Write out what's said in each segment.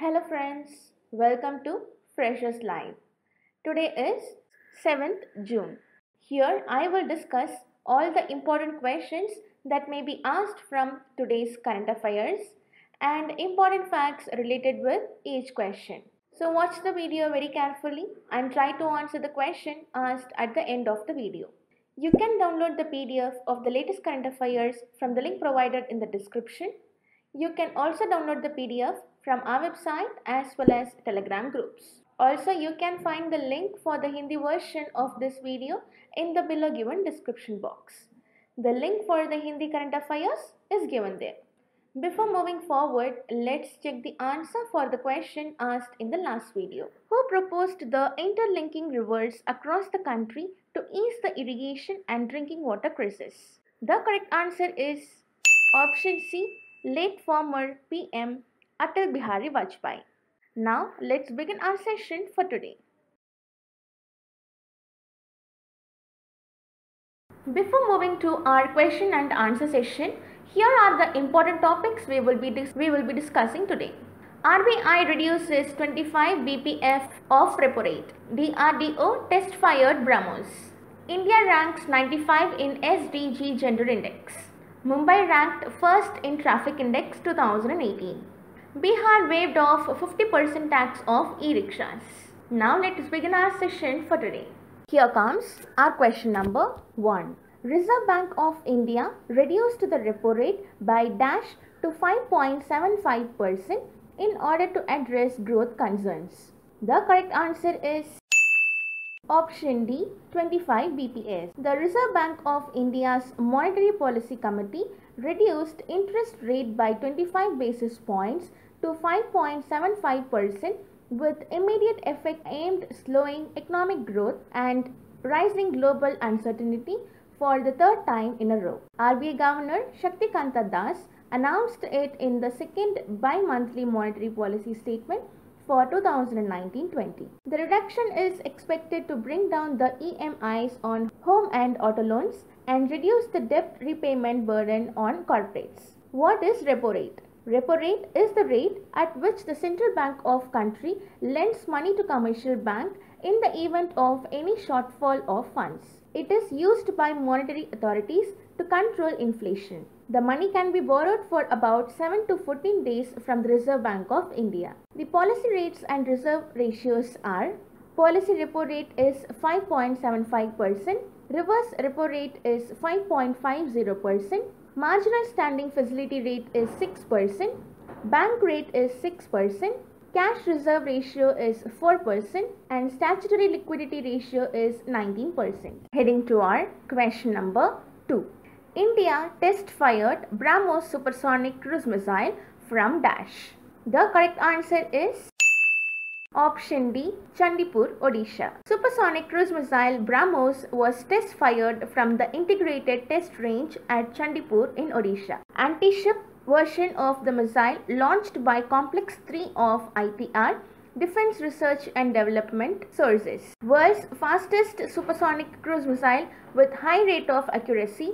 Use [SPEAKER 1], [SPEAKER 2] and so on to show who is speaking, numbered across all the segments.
[SPEAKER 1] Hello friends, welcome to Freshers Live. Today is 7th June. Here I will discuss all the important questions that may be asked from today's current affairs and important facts related with each question. So watch the video very carefully and try to answer the question asked at the end of the video. You can download the PDF of the latest current affairs from the link provided in the description. You can also download the PDF from our website as well as Telegram groups. Also, you can find the link for the Hindi version of this video in the below given description box. The link for the Hindi current affairs is given there. Before moving forward, let's check the answer for the question asked in the last video. Who proposed the interlinking rivers across the country to ease the irrigation and drinking water crisis? The correct answer is option C, late former PM Atal Bihari Vajpayee. Now, let's begin our session for today. Before moving to our question and answer session, here are the important topics we will be, we will be discussing today. RBI reduces 25 BPS of repo rate. DRDO test fired BrahMos. India ranks 95 in SDG Gender Index. Mumbai ranked first in Traffic Index 2018. Bihar waived off 50% tax of e-rickshaws. Now let us begin our session for today. Here comes our question number 1. Reserve Bank of India reduced the repo rate by dash to 5.75% in order to address growth concerns. The correct answer is Option D 25 BPS. The Reserve Bank of India's Monetary Policy Committee reduced interest rate by 25 basis points to 5.75% with immediate effect aimed slowing economic growth and rising global uncertainty for the third time in a row. RBI Governor Shaktikanta Das announced it in the second bi-monthly monetary policy statement for 2019-20. The reduction is expected to bring down the EMIs on home and auto loans and reduce the debt repayment burden on corporates. What is repo rate? Repo rate is the rate at which the central bank of country lends money to commercial bank in the event of any shortfall of funds. It is used by monetary authorities to control inflation. The money can be borrowed for about 7 to 14 days from the Reserve Bank of India. The policy rates and reserve ratios are Policy repo rate is 5.75%, reverse repo rate is 5.50%, marginal standing facility rate is 6%, bank rate is 6%, cash reserve ratio is 4% and statutory liquidity ratio is 19%. Heading to our question number 2. India test fired BrahMos supersonic cruise missile from Dash. The correct answer is Option D Chandipur, Odisha. Supersonic cruise missile BrahMos was test fired from the integrated test range at Chandipur in Odisha. Anti-ship version of the missile launched by Complex 3 of ITR Defense Research and Development Sources. World's fastest supersonic cruise missile with high rate of accuracy.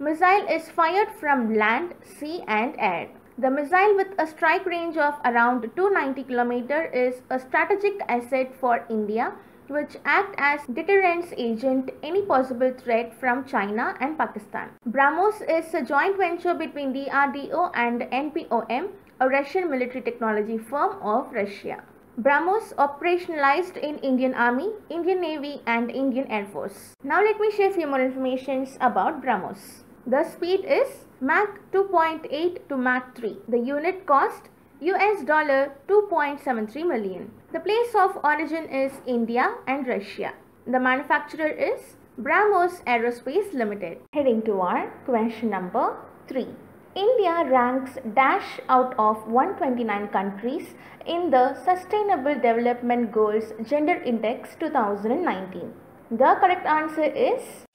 [SPEAKER 1] Missile is fired from land, sea and air. The missile with a strike range of around 290 km is a strategic asset for India which act as deterrence agent any possible threat from China and Pakistan. BrahMos is a joint venture between DRDO and NPOM, a Russian military technology firm of Russia. BrahMos operationalized in Indian Army, Indian Navy and Indian Air Force. Now let me share few more informations about BrahMos. The speed is Mach 2.8 to Mach 3. The unit cost US dollar 2.73 million. The place of origin is India and Russia. The manufacturer is BrahMos Aerospace Limited. Heading to our question number 3. India ranks dash out of 129 countries in the Sustainable Development Goals Gender Index 2019. The correct answer is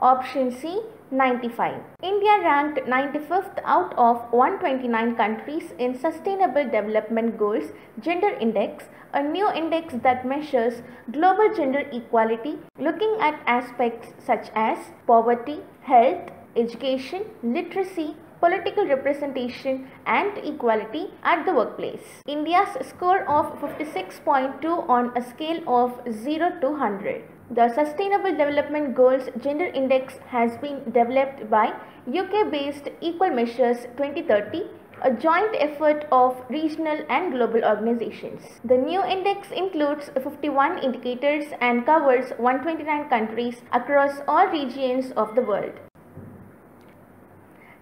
[SPEAKER 1] Option C 95. India ranked 95th out of 129 countries in Sustainable Development Goals Gender Index, a new index that measures global gender equality looking at aspects such as poverty, health, education, literacy, political representation and equality at the workplace. India's score of 56.2 on a scale of 0 to 100. The Sustainable Development Goals Gender Index has been developed by UK based Equal Measures 2030 a joint effort of regional and global organizations. The new index includes 51 indicators and covers 129 countries across all regions of the world.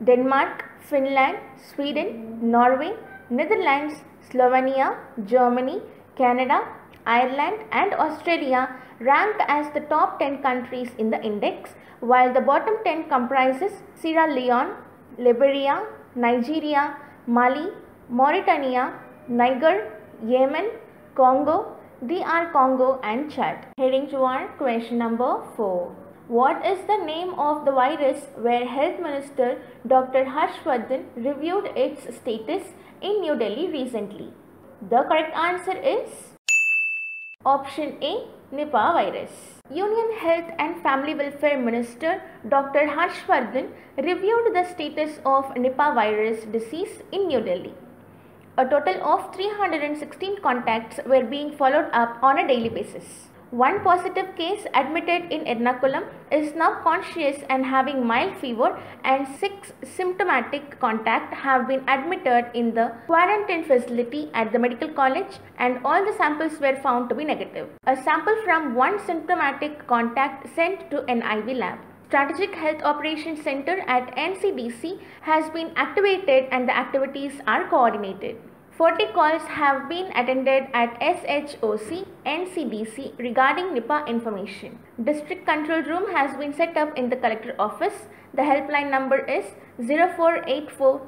[SPEAKER 1] Denmark, Finland, Sweden, Norway, Netherlands, Slovenia, Germany, Canada, Ireland and Australia rank as the top 10 countries in the index, while the bottom 10 comprises Sierra Leone, Liberia, Nigeria, Mali, Mauritania, Niger, Yemen, Congo, DR Congo and Chad. Heading to our question number 4. What is the name of the virus where Health Minister Dr. Harshvardhan reviewed its status in New Delhi recently? The correct answer is option A Nipah virus. Union Health and Family Welfare Minister Dr. Harshvardhan reviewed the status of Nipah virus disease in New Delhi. A total of 316 contacts were being followed up on a daily basis. One positive case admitted in Ernakulam is now conscious and having mild fever and six symptomatic contact have been admitted in the quarantine facility at the medical college and all the samples were found to be negative. A sample from one symptomatic contact sent to NIV lab. Strategic Health Operations Center at NCDC has been activated and the activities are coordinated. 40 calls have been attended at SHOC NCDC regarding Nipah information. District Control Room has been set up in the Collector Office. The helpline number is 0484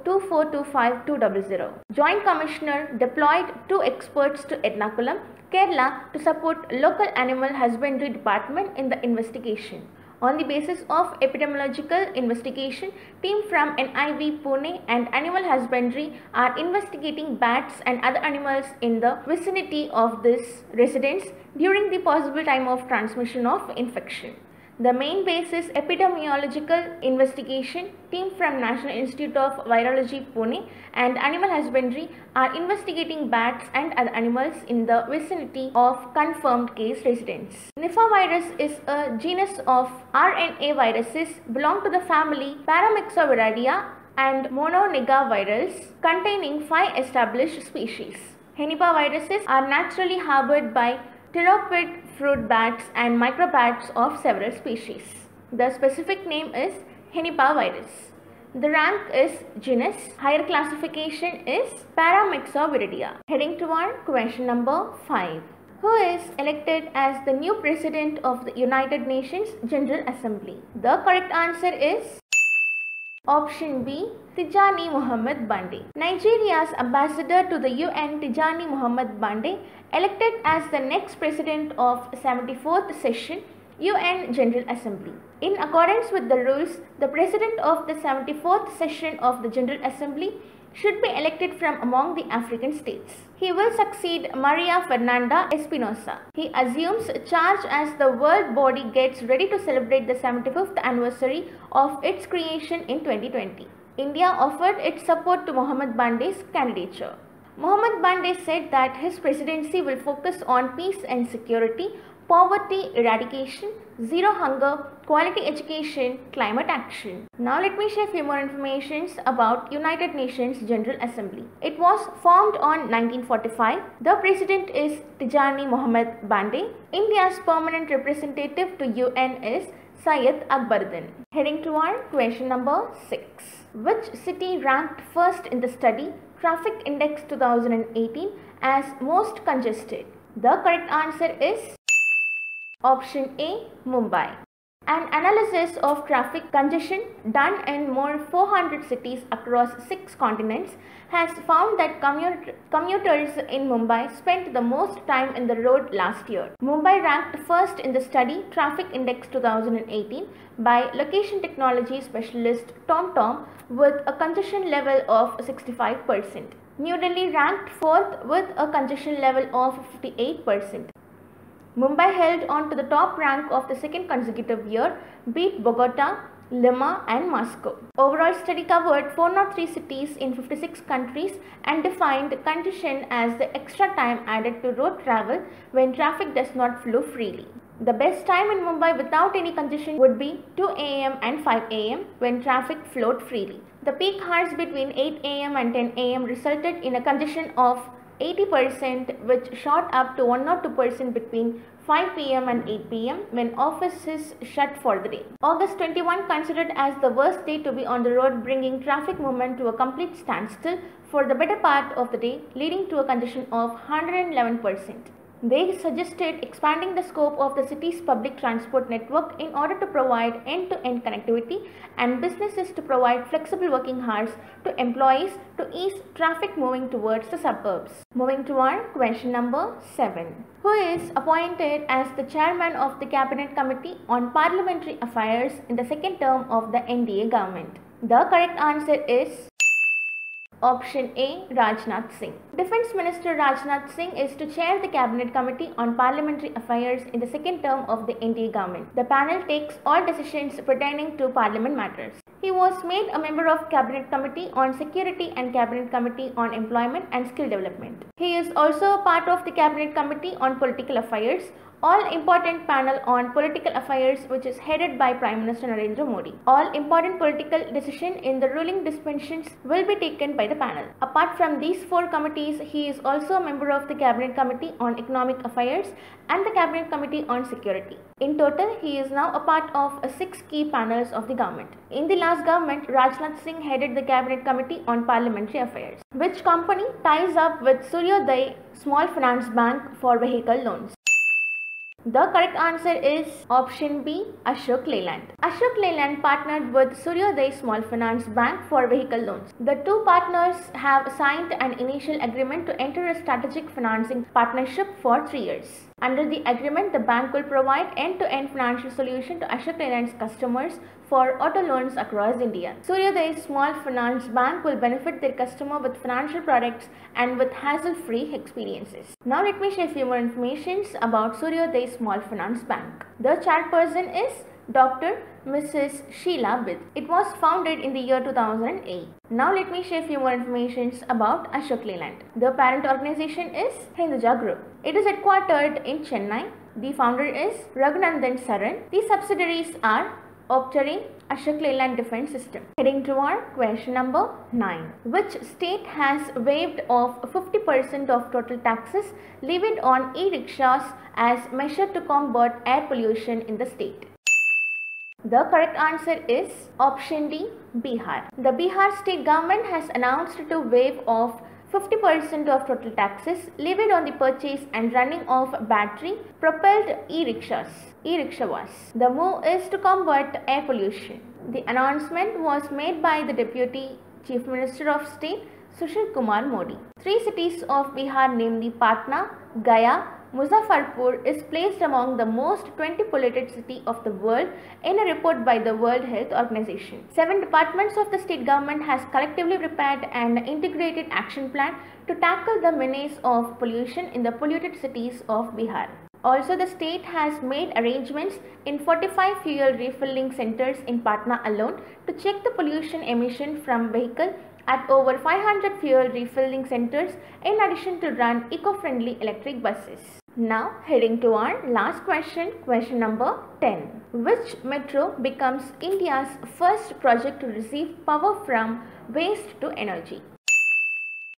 [SPEAKER 1] Joint Commissioner deployed two experts to Ernakulam, Kerala to support local animal husbandry department in the investigation. On the basis of epidemiological investigation, team from NIV Pune and Animal Husbandry are investigating bats and other animals in the vicinity of this residence during the possible time of transmission of infection. The main base is epidemiological investigation. Team from National Institute of Virology Pune and Animal Husbandry are investigating bats and other animals in the vicinity of confirmed case residents. Nipah virus is a genus of RNA viruses belong to the family Paramyxoviridae and mononegavirales containing five established species. Nipah viruses are naturally harbored by pteropid fruit bats and microbats of several species. The specific name is Henipah virus. The rank is genus. Higher classification is Paramyxoviridae. Heading toward question number 5. Who is elected as the new president of the United Nations General Assembly? The correct answer is Option B Tijani Muhammad Bande. Nigeria's ambassador to the UN Tijani Muhammad Bande elected as the next president of 74th session UN General Assembly. In accordance with the rules, the president of the 74th session of the General Assembly should be elected from among the African states. He will succeed Maria Fernanda Espinosa. He assumes charge as the world body gets ready to celebrate the 75th anniversary of its creation in 2020. India offered its support to Mohammad Bande's candidature. Mohammad Bande said that his presidency will focus on peace and security, poverty eradication, zero hunger, quality education, climate action. Now let me share few more informations about United Nations General Assembly. It was formed on 1945. The president is Tijani Mohammad Bande. India's permanent representative to UN is Syed Akbaruddin. Heading to our question number 6. Which city ranked first in the study Traffic Index 2018 as most congested? The correct answer is option A Mumbai. An analysis of traffic congestion done in more 400 cities across 6 continents has found that commut commuters in Mumbai spent the most time in the road last year. Mumbai ranked first in the study Traffic Index 2018 by location technology specialist TomTom with a congestion level of 65%. New Delhi ranked fourth with a congestion level of 58%. Mumbai held on to the top rank of the second consecutive year, beat Bogota, Lima, and Moscow. Overall study covered 403 cities in 56 countries and defined the congestion as the extra time added to road travel when traffic does not flow freely. The best time in Mumbai without any congestion would be 2 am and 5 am when traffic flowed freely. The peak hours between 8 am and 10 am resulted in a congestion of 80% which shot up to 102% between 5 pm and 8 pm when offices shut for the day. August 21 considered as the worst day to be on the road bringing traffic movement to a complete standstill for the better part of the day leading to a condition of 111%. They suggested expanding the scope of the city's public transport network in order to provide end to end connectivity and businesses to provide flexible working hours to employees to ease traffic moving towards the suburbs. Moving to our question number 7. Who is appointed as the chairman of the Cabinet Committee on Parliamentary Affairs in the second term of the NDA government? The correct answer is Option A Rajnath Singh. Defense Minister Rajnath Singh is to chair the Cabinet Committee on Parliamentary Affairs in the second term of the NDA government. The panel takes all decisions pertaining to parliament matters. He was made a member of Cabinet Committee on Security and Cabinet Committee on Employment and Skill Development. He is also a part of the Cabinet Committee on Political Affairs all important panel on political affairs which is headed by Prime Minister Narendra Modi. All important political decision in the ruling dispensations will be taken by the panel. Apart from these four committees, he is also a member of the Cabinet Committee on Economic Affairs and the Cabinet Committee on Security. In total, he is now a part of uh, six key panels of the government. In the last government, Rajnath Singh headed the Cabinet Committee on Parliamentary Affairs. Which company ties up with Suryodaya Small Finance Bank for vehicle loans? The correct answer is option B, Ashok Leyland. Ashok Leyland partnered with Suryodaya Small Finance Bank for vehicle loans. The two partners have signed an initial agreement to enter a strategic financing partnership for three years. Under the agreement, the bank will provide end-to-end financial solution to Ashok Leyland's customers for auto loans across India. Suryodaya Small Finance Bank will benefit their customer with financial products and with hassle-free experiences. Now let me share few more informations about Suryodaya Small Finance Bank. The chairperson is Dr. Mrs. Sheila Bid. It was founded in the year 2008. Now let me share few more informations about Ashok Leyland. The parent organization is Hinduja Group. It is headquartered in Chennai. The founder is Raghunandan Saran. The subsidiaries are Optare Ashok Leyland Defense System. Heading to our question number 9. Which state has waived off 50% of total taxes levied on e-rickshaws as measure to combat air pollution in the state? The correct answer is option D, Bihar. The Bihar state government has announced to waive off 50% of total taxes levied on the purchase and running of battery propelled e-rickshaws. E-rickshawas. The move is to combat air pollution. The announcement was made by the Deputy Chief Minister of State Sushil Kumar Modi. Three cities of Bihar namely Patna, Gaya Muzaffarpur is placed among the most 20 polluted city of the world in a report by the World Health Organization. Seven departments of the state government has collectively prepared an integrated action plan to tackle the menace of pollution in the polluted cities of Bihar. Also, the state has made arrangements in 45 fuel refilling centers in Patna alone to check the pollution emission from vehicle at over 500 fuel refilling centers in addition to run eco-friendly electric buses. Now heading to our last question, question number 10. Which metro becomes India's first project to receive power from waste to energy?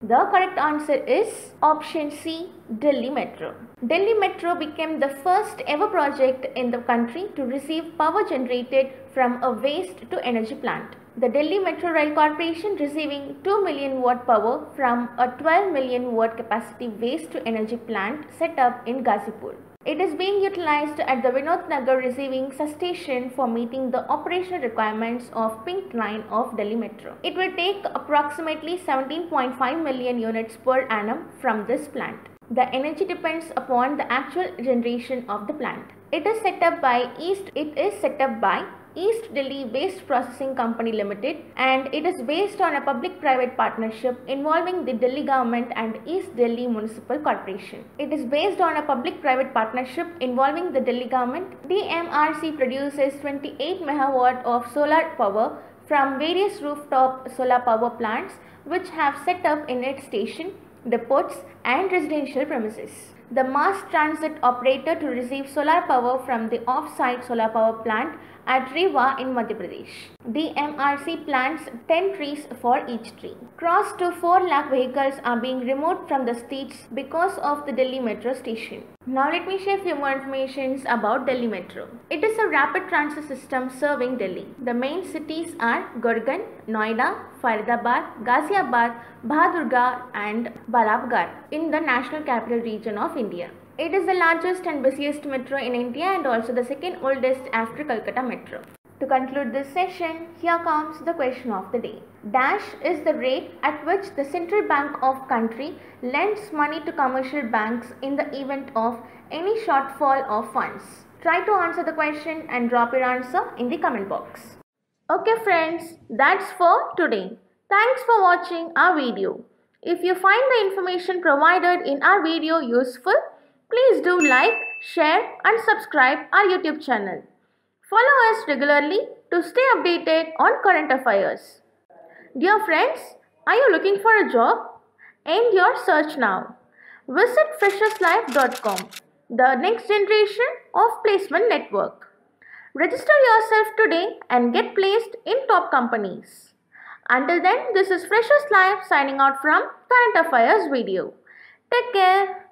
[SPEAKER 1] The correct answer is option C, Delhi Metro. Delhi Metro became the first ever project in the country to receive power generated from a waste to energy plant the Delhi Metro Rail Corporation receiving 2 million watt power from a 12 million watt capacity waste to energy plant set up in Ghazipur. It is being utilized at the Vinod Nagar receiving substation for meeting the operational requirements of Pink Line of Delhi Metro. It will take approximately 17.5 million units per annum from this plant. The energy depends upon the actual generation of the plant. It is set up by East it is set up by East Delhi Waste Processing Company Limited and it is based on a public-private partnership involving the Delhi government and East Delhi Municipal Corporation. It is based on a public-private partnership involving the Delhi government. DMRC produces 28 megawatt of solar power from various rooftop solar power plants which have set up in its station, depots and residential premises the mass transit operator to receive solar power from the off-site solar power plant at Rewa in Madhya Pradesh. DMRC plants 10 trees for each tree. Cross to 4 lakh vehicles are being removed from the streets because of the Delhi metro station. Now let me share few more informations about Delhi Metro. It is a rapid transit system serving Delhi. The main cities are Gurgaon, Noida, Faridabad, Ghaziabad, Bahadurgarh and Ballabhgarh in the National Capital Region of India. It is the largest and busiest metro in India and also the second oldest after Calcutta Metro. To conclude this session, here comes the question of the day. Dash is the rate at which the central bank of country lends money to commercial banks in the event of any shortfall of funds. Try to answer the question and drop your answer in the comment box. Okay friends, that's for today. Thanks for watching our video. If you find the information provided in our video useful, please do like, share and subscribe our YouTube channel. Follow us regularly to stay updated on current affairs. Dear friends, are you looking for a job? End your search now. Visit fresherslive.com, the next generation of placement network. Register yourself today and get placed in top companies. Until then, this is Freshers Live signing out from Current Affairs video. Take care.